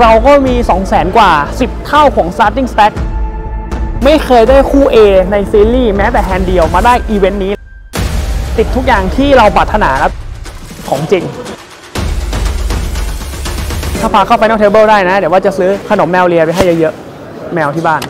เราก็มี 2 0 0แสนกว่า 10 เท่าของ starting stack ไม่เคยได้คู่ A ในซีรีส์แม้แต่ hand เดียวมาได้อีเวนต์นี้ ติดทุกอย่างที่เราปรารถนาครับของจริง ถ้าพาเข้า Final Table ได้นะ เดี๋ยวว่าจะซื้อขนมแมวเลียไปให้เยอะๆ แมวที่บ้าน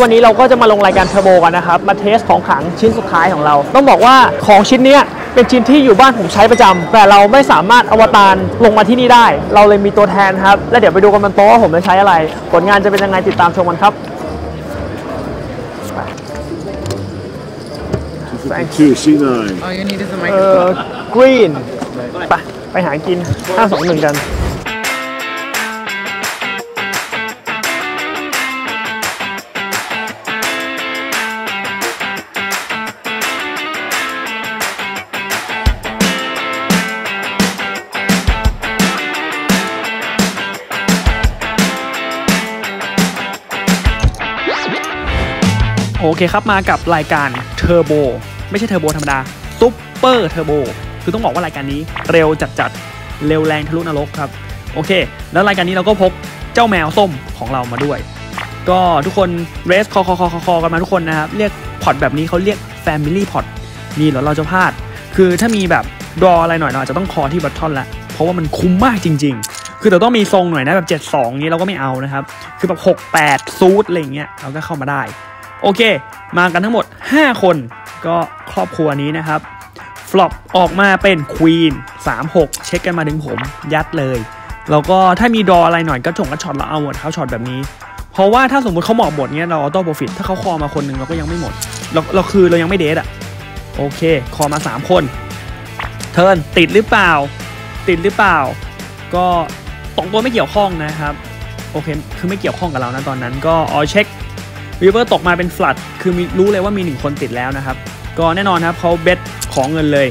วันนี้เราก็จะมาลงรายการเทอร์โบกันนะครับ มา test ของขลังชิ้นสุดท้ายของเรา ต้องบอกว่าของชิ้นเนี้ย เป็นชิ้นที่อยู่บ้านผมใช้ประจำแต่เราไม่สามารถอวตารลงมาที่นี่ได้ เราเลยมีตัวแทนครับ แล้วเดี๋ยวไปดูกันบนโต๊ะว่าผมจะใช้อะไร ผลงานจะเป็นยังไงติดตามชมกันครับ Two C9. All you need is a เอ microphone. อกรีนไปไปหากิน5 2 1กัน เคครับมากับรายการเทอร์โบไม่ใช่เทอร์โบธรรมดา super turbo คือต้องบอกว่ารายการนี้เร็วจัดๆ เร็วแรงทะลุนรกครับ โอเค แล้วรายการนี้เราก็พกเจ้าแมวส้มของเรามาด้วย ก็ทุกคนเรสคอคอคอคอคอกันมาทุกคนนะครับ เรียก pot แบบนี้เขาเรียก family pot มีหรอเราจะพลาด คือถ้ามีแบบ draw อะไรหน่อยเราอาจจะต้อง call ที่ button ละเพราะว่ามันคุ้มมากจริง ๆ คือแต่ต้องมีทรงหน่อยนะแบบ 72 นี้เราก็ไม่เอานะครับ คือแบบ 68 ซูทอะไรเงี้ยเราก็เข้ามาได้ โอเค มากันทั้งหมด 5 คน ก็ครอบครัวนี้นะครับ flop ออกมาเป็น queen 3-6 เช็คกันมาถึงผมยัดเลย แล้วก็ถ้ามี draw อะไรหน่อยก็จงก็ช็อตเราเอาหมดเขาช็อตแบบนี้ เพราะว่าถ้าสมมติเขาหมอบหมดเนี้ยเรา auto profit ถ้าเขา call มาคนหนึ่งเราก็ยังไม่หมด เราเราคือเรายังไม่ dead อะโอเค call มา 3 คน turn ติดหรือเปล่า ติดหรือเปล่า ก็สองตัวไม่เกี่ยวข้องนะครับ โอเค คือไม่เกี่ยวข้องกับเรานะตอนนั้นก็ออเช็ค วิเวอร์ตกมาเป็นฟลัดคือมีรู้เลยว่ามีหนึ่งคนติดแล้วนะครับ ก็แน่นอนครับเขาเบสของเงินเลย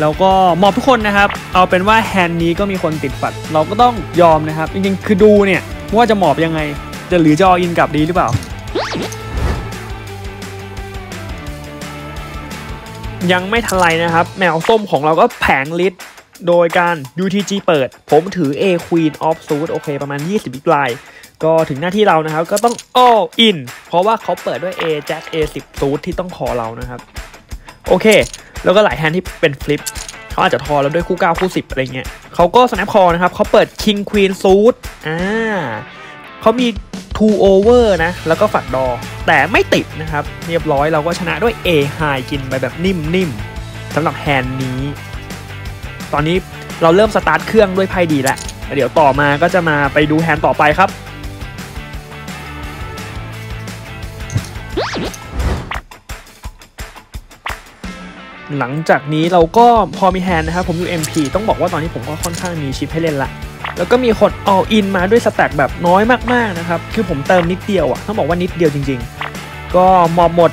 แล้วก็มอบทุกคนนะครับ เอาเป็นว่าแฮนด์นี้ก็มีคนติดฝัด เราก็ต้องยอมนะครับ จริงๆ คือดูเนี่ยว่าจะหมอบยังไง จะหรือจะออินกลับดีหรือเปล่า ยังไม่ทันไรนะครับ แมวส้มของเราก็แผงลิสโดยการ UTG เปิด ผมถือ A Queen of Suit โอเค ประมาณ 20บิ๊กไล ก็ถึงหน้าที่เรานะครับ ก็ต้อง all in เพราะว่าเขาเปิดด้วย A Jack A 10 Suit ที่ต้องคอเรานะครับ โอเค แล้วก็หลายแฮนด์ที่เป็นฟลิปเขาอาจจะทอแล้วด้วยคู่ 9 คู่ 10 อะไรเงี้ยเขาก็ snap call นะครับเขาเปิด King Queen Suit อ่าเขามี two over นะ แล้วก็ฝัดดอ แต่ไม่ติดนะครับ เรียบร้อยเราก็ชนะด้วย A high กินไปแบบนิ่มๆสำหรับ hand นี้ ตอนนี้เราเริ่มสตาร์ทเครื่องด้วยไพ่ดีแล้ว เดี๋ยวต่อมาก็จะมาไปดู hand ต่อไปครับ หลังจากนี้เราก็พอมี hand นะครับผมอยู่ MP ต้องบอกว่าตอนนี้ผมก็ค่อนข้างมีชิปให้เล่นละ แล้วก็มีคน all in มาด้วย stack แบบน้อยมากๆนะครับ คือผมเติมนิดเดียวอะต้องบอกว่านิดเดียวจริง ๆ ก็หมอบหมด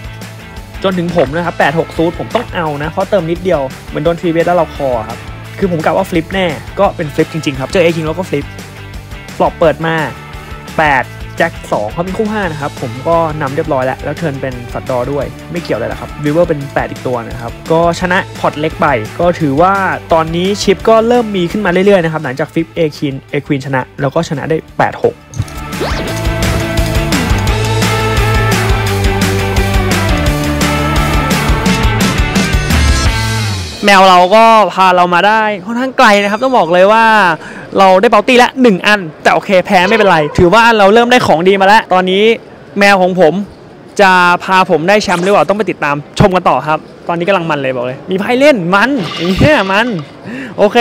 จนถึงผมนะครับ8 6ซูทผมต้องเอานะเพราะเติมนิดเดียวเหมือนโดน three bet แล้วเรา call ครับ คือผมกะว่า flip แน่ ก็เป็น flip จริงๆครับ เจอ A King แล้วก็ flip flop เปิดมา8 จ็ค2เขามีคู่5นะครับ ผมก็นำเรียบร้อยแล้ว แล้ว turn เป็น flush draw ด้วย ไม่เกี่ยวเลยละครับวิเวอร์เป็น 8 อีกตัวนะครับ ก็ชนะ pot เล็กไป ก็ถือว่าตอนนี้ชิปก็เริ่มมีขึ้นมาเรื่อยๆนะครับ หลังจาก flip A King A Queen ชนะ แล้วก็ชนะได้ 8 6 แมวเราก็พาเรามาได้ค่อนข้างไกลนะครับ ต้องบอกเลยว่าเราได้เบลตี้ละหนึ่งอัน แต่โอเคแพ้ไม่เป็นไร ถือว่าเราเริ่มได้ของดีมาแล้ว ตอนนี้แมวของผมจะพาผมได้แชมป์หรือเปล่าต้องไปติดตามชมกันต่อครับ ตอนนี้กำลังมันเลยบอกเลย มีไพ่เล่นมันเนี่ยมัน โอเค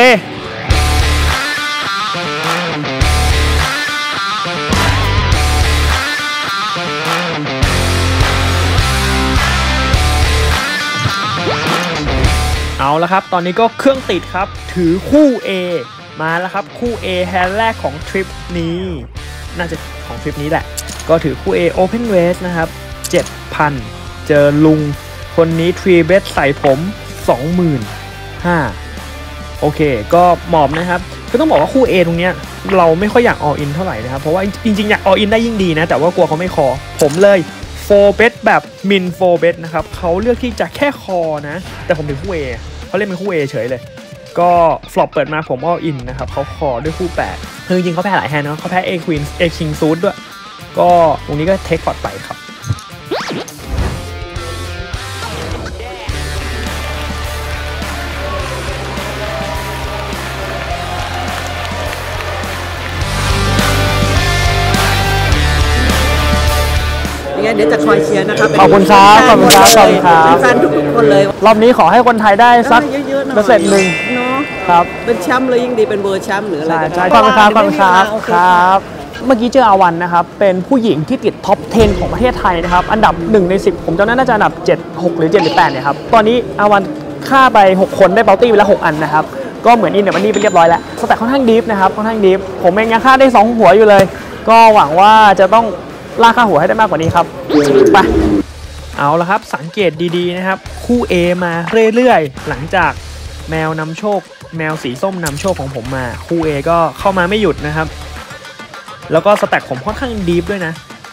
เอาละครับ ตอนนี้ก็เครื่องติดครับ ถือคู่ A มาแล้วครับ คู่ A แฮนด์แรกของทริปนี้ น่าจะของทริปนี้แหละ ก็ถือคู่ A Open Race นะครับ 7,000 เจอลุง คนนี้ทรีเบสใส่ผม 25,000โอเค ก็หมอบนะครับก็ต้องบอกว่าคู่ A ตรงเนี้ยเราไม่ค่อยอยาก all in เท่าไหร่นะครับ เพราะว่าจริงๆ อยาก all in ได้ยิ่งดีนะ แต่ว่ากลัวเขาไม่คอ ผมเลย4 bet แบบ min 4 bet นะครับเขาเลือกที่จะแค่ call นะ แต่ผมเป็นคู่ A เขาเล่นเป็นคู่ A เฉยเลย ก็ flop เปิดมาผม all in นะครับเขา call ด้วยคู่แปดคือจริงเขาแพ้หลาย hand เนาะเขาแพ้ A Queen A King suit ด้วย ก็ตรงนี้ก็ take pot ไปครับ งไงเดี๋ยวจะคอยเชียร์นะครับขอบคุณครับขอบคุณครับขอบคุณครับเป็นแฟนทุกๆคนเลยรอบนี้ขอให้คนไทยได้สักเยอะๆหน่อยเปอร์เซ็นต์หนึ่งเนาะครับเป็นแชมป์เลยยิ่งดีเป็นเวอร์แชมป์หรืออะไรใช่ก็ใช่ได้ขอบคุณครับขอบคุณครับโอเครับเมื่อกี้เจออาวันนะครับ เป็นผู้หญิงที่ติด top 10 ของประเทศไทยนะครับ อันดับ 1 ใน 10 ผมจำได้น่าจะอันดับ 7 6 หรือ 7 หรือ8เนี่ยครับ ตอนนี้อาวันฆ่าไป 6 คนได้ bounty ไปแล้ว 6 อันนะครับ ก็เหมือน in the money ไปเรียบร้อยแล้ว stack ค่อนข้าง deep นะครับ ค่อนข้าง deep ผมเองยังฆ่าได้ 2 หัวอยู่เลย ก็หวังว่าจะต้อง ล่าค่าหัวให้ได้มากกว่านี้ครับไปเอาละครับสังเกตดีๆนะครับ คู่ A มาเรื่อยๆ หลังจากแมวนำโชค แมวสีส้มนำโชคของผมมา คู่ A ก็เข้ามาไม่หยุดนะครับ แล้วก็ stack ผมค่อนข้าง deep ด้วยนะ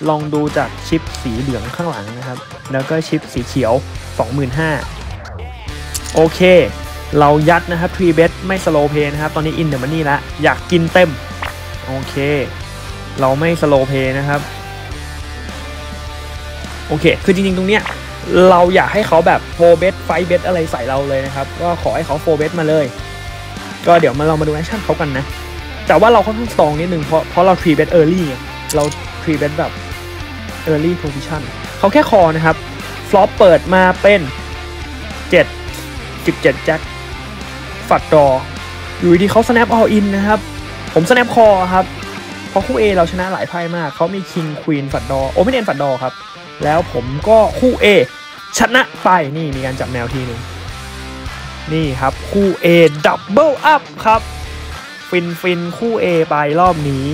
ลองดูจากชิปสีเหลืองข้างหลังนะครับ แล้วก็ชิปสีเขียว 25,000โอเค เรายัดนะครับทรีเบ t ไม่สโลเพย์นะครับ ตอนนี้อินเดอร์มันนี่ล้วอยากกินเต็ม โอเค เราไม่ slow play นะครับ โอเค คือจริงๆ ตรงเนี้ยเราอยากให้เขาแบบโฟเบสไฟเบสอะไรใส่เราเลยนะครับ ก็ขอให้เขาโฟเบสมาเลย ก็เดี๋ยวมาเรามาดู action เขากันนะ แต่ว่าเราค่อนข้าง strong นิดนึงเพราะเพราะเรา three bet early เรา three bet แบบ early position เขาแค่ call นะครับ flop เปิดมาเป็น7 17แจ็คflush draw อยู่ดีๆเขา snap all in นะครับ ผม snap call ครับ เพราะคู่ A เราชนะหลายไพ่มาก เขามี King Queen flush draw open end flush draw ครับ แล้วผมก็คู่ A ชนะไปนี่มีการจับแนวทีนึง นี่ครับคู่ A double up ครับ ฟินฟินคู่ A ไปรอบนี้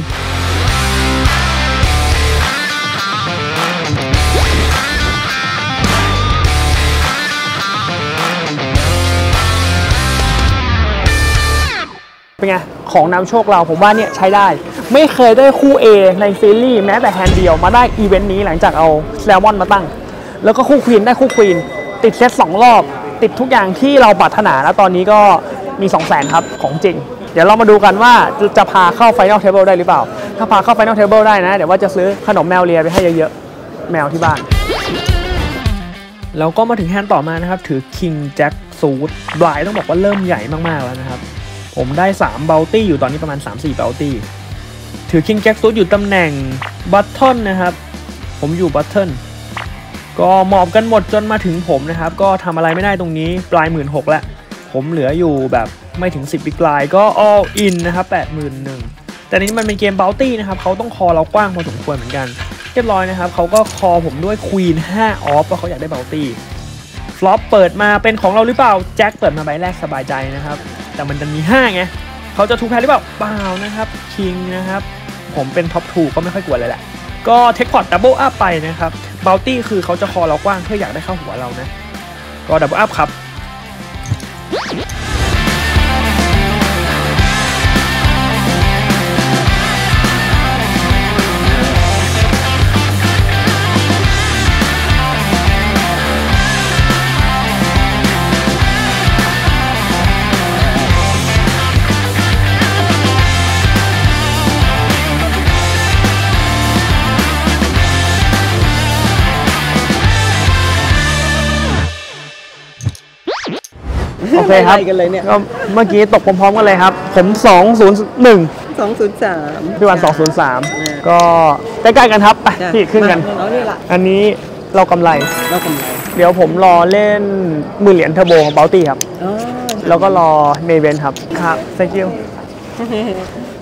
เป็นไง ของนำโชคเราผมว่าเนี่ยใช้ได้ ไม่เคยได้คู่ A ในซีรีส์แม้แต่ hand เดียวมาได้อีเวนต์นี้หลังจากเอาแซลมอนมาตั้ง แล้วก็คู่ Queen ได้คู่ Queen ติดเซตสองรอบ ติดทุกอย่างที่เราปรารถนาแล้วตอนนี้ก็มี 2 0 0 0 0 0ครับของจริง เดี๋ยวเรามาดูกันว่าจะพาเข้า Final Table ได้หรือเปล่า ถ้าพาเข้า Final Table ได้นะ เดี๋ยวว่าจะซื้อขนมแมวเลียไปให้เยอะๆแมวที่บ้านแล้วก็มาถึง hand ต่อมานะครับ ถือ King Jack Suit บลายต้องบอกว่าเริ่มใหญ่มากๆแล้วนะครับ ผมได้3 b o u n t y อยู่ตอนนี้ประมาณ 3-4 b o u n t y ถือ King Jack Suit อยู่ตำแหน่ง Button นะครับ ผมอยู่ Button ก็หมอบกันหมดจนมาถึงผมนะครับ ก็ทำอะไรไม่ได้ตรงนี้ปลาย1 6ื่นแล้วผมเหลืออยู่แบบไม่ถึง 10 บิ๊กไลน์ก็ all in นะครับ81,000แต่นี้มันเป็นเกม Bounty นะครับเขาต้องคอเรากว้างพอสมควรเหมือนกันเรียบร้อยนะครับเขาก็คอผมด้วย Queen 5 off เพราะเขาอยากได้ Bounty flop เปิดมาเป็นของเราหรือเปล่าแจ็คเปิดมาใบแรกสบายใจนะครับ แต่มันจะมี5ไงเขาจะ two pair หรือเปล่าเปล่านะครับ King นะครับ ผมเป็น top two ก็ไม่ค่อยกลัวเลยแหละ ก็ take pot double up ไปนะครับ bounty คือเขาจะ call เรากว้างเพื่ออยากได้ค่าหัวเรานะ ก็ double up ครับ โอเคครับไล่กันเลยเนี่ยก็เมื่อกี้ตกพร้อมๆกันเลยครับ ผม 201สองศูนย์สามพี่วัน 203 ก็ใกล้ๆกันครับไปพี่ขึ้นกันเอานี่ละอันนี้เรากำไร เรากำไร เดี๋ยวผมรอเล่นหมื่นเหรียญเทอร์โบของเบลตี้ครับอ๋อแล้วก็รอเมเวนครับครับ thank you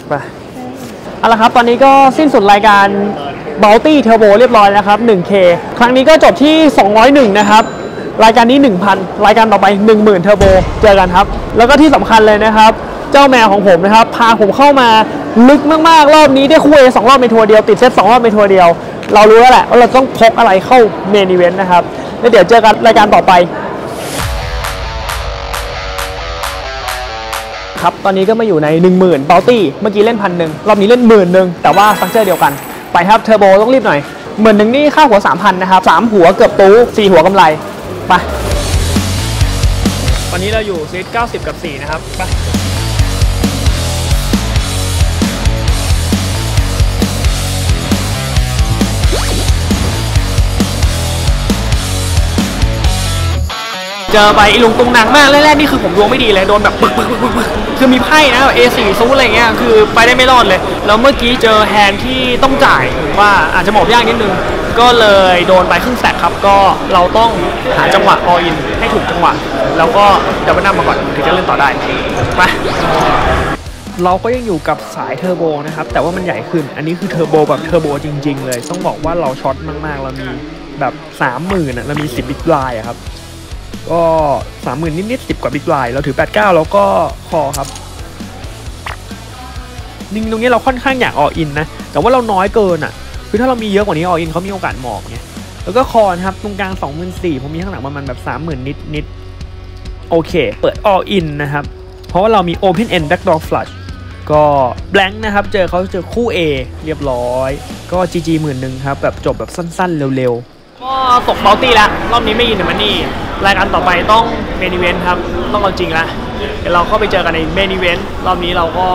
ไปเอาละครับ ตอนนี้ก็สิ้นสุดรายการ b o u n t y Turbo เรียบร้อยแล้วครับ 1K ครั้งนี้ก็จบที่ 201 นะครับ รายการนี้ 1,000 รายการต่อไป 10,000 Turbo เจอกันครับ แล้วก็ที่สำคัญเลยนะครับ เจ้าแมวของผมนะครับ พาผมเข้ามาลึกมากๆ รอบนี้ได้คู่ A สองรอบในทัวร์เดียว ติดเซตสองรอบในทัวร์เดียว เรารู้แล้วแหละว่าเราต้องพกอะไรเข้า main event นะครับ แล้วเดี๋ยวเจอกันรายการต่อไปครับ ตอนนี้ก็มาอยู่ใน 10,000 bounty เมื่อกี้เล่นพันหนึ่งรอบนี้เล่นหมื่นหนึ่งแต่ว่า structure เดียวกัน ไปครับ เทอร์โบต้องรีบหน่อยหมื่นหนึ่งนี่ค่าหัว 3,000 นะครับ 3 หัวเกือบตู้4หัวกำไร ไปตอนนี้เราอยู่ซีท90 กับ 4 นะครับไปเจอไปอีลุงตุงหนังมากแรกๆนี่คือผมดวงไม่ดีเลยโดนแบบปึกปึกปึกปึกคือมีไพ่นะแบบ A4 ซูอะไรเงี้ยคือไปได้ไม่รอดเลย แล้วเมื่อกี้เจอ hand ที่ต้องจ่ายว่าอาจจะหมอบยากนิดนึง ก็เลยโดนไปครึ่ง stack ครับก็เราต้องหาจังหวะ all in ให้ถูกจังหวะ แล้วก็ double up มาก่อนถึงจะเล่นต่อได้ไปเราก็ยังอยู่กับสายเทอร์โบนะครับ แต่ว่ามันใหญ่ขึ้น อันนี้คือเทอร์โบแบบเทอร์โบจริง ๆ เลย ต้องบอกว่าเรา short มาก ๆ เรามีแบบสามหมื่นอะเรามี10 big blind อะครับ ก็สามหมื่นนิดๆสิบกว่า big blind เราถือ89แล้วก็คอครับจริงตรงนี้เราค่อนข้างอยากออินนะ แต่ว่าเราน้อยเกินอะ คือถ้าเรามีเยอะกว่านี้ออินเขามีโอกาสหมอกไงแล้วก็คอนะครับตรงกลาง 24,000ผมมีข้างหลังประมาณแบบ 30,000 นิดนิดโอเค เปิด all in นะครับ เพราะว่าเรามี open end backdoor flush ก็ blank นะครับ เจอเขาเจอคู่ A เรียบร้อย ก็ GG หมื่นหนึ่งครับ แบบจบแบบสั้นๆ เร็วๆ ก็ตกเบลตี้ล้วรอบนี้ไม่ยินแต่มันนี่ รายการต่อไปต้องเมน e เวนครับ ต้องเอาจริงละ เดี๋ยวเราเข้าไปเจอกันในเมน e เวนรอบนี้เราก็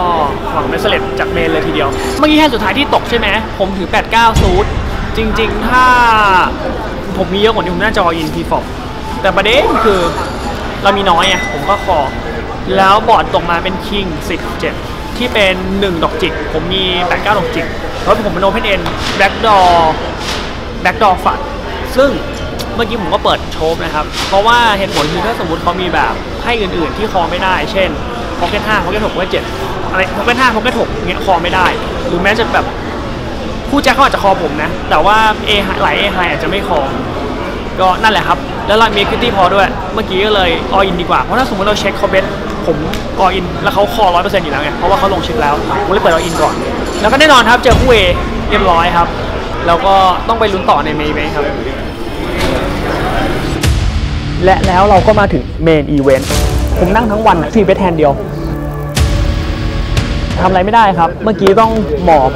หวังเผด็จจาก main เลยทีเดียว เมื่อกี้แค่สุดท้ายที่ตกใช่ไหมผมถือ 89 ซูดจริง ๆ ถ้าผมมีเยอะกว่านี้ผมน่าจะออินพีฟอแต่ประเด็นคือเรามีน้อยอะผมก็ call แล้วบอร์ดตกมาเป็น King 17 ที่เป็น 1 ดอกจิก ผมมี 89 ดอกจิกแล้วผมเป็น open end backdoor backdoor flush ซึ่งเมื่อกี้ผมก็เปิดโชว์นะครับ เพราะว่าเหตุผลคือถ้าสมมติเขามีแบบ ไพ่อื่นๆที่ call ไม่ได้ เช่น pocket 5 pocket 6 pocket 7อะไร pocket 5 pocket 6เงี้ย call ไม่ได้ หรือแม้จะแบบคู้แจ็คเขาอาจจะ call ผมนะ แต่ว่า A หลาย A ไฮอาจจะไม่คอก็นั่นแหละครับ แล้วเรามี equity พอด้วย เมื่อกี้ก็เลย all in ดีกว่า เพราะถ้าสมมติเราเช็คเขา bet ผม all in แล้วเขา call ร้อยเปอร์เซ็นต์อยู่แล้วไง เพราะว่าเขาลงเช็คแล้ว ผมเลยเปิด all in ก่อน แล้วก็แน่นอนครับ เจอคู่ A เรียบร้อยครับ แล้วก็ต้องไปลุ้นต่อในเมย์ไหมครับ และแล้วเราก็มาถึงเมนอีเวนต์ผมนั่งทั้งวันฟรีเบสแทนเดียวทำอะไรไม่ได้ครับ เมื่อกี้ต้องหมอบ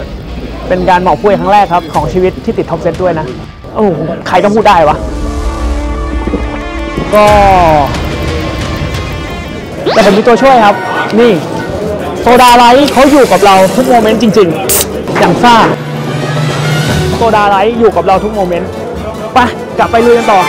เป็นการหมอบคุยครั้งแรกครับ ของชีวิตที่ติดท็อปเซตด้วยนะโอ้ใครก็พูดได้วะ ก็แต่ผมมีตัวช่วยครับ นี่โซดาไลท์เขาอยู่กับเราทุก moment จริง ๆ อย่างซ่าโซดาไลท์อยู่กับเราทุก moment ไปกลับไปลุยกันต่อ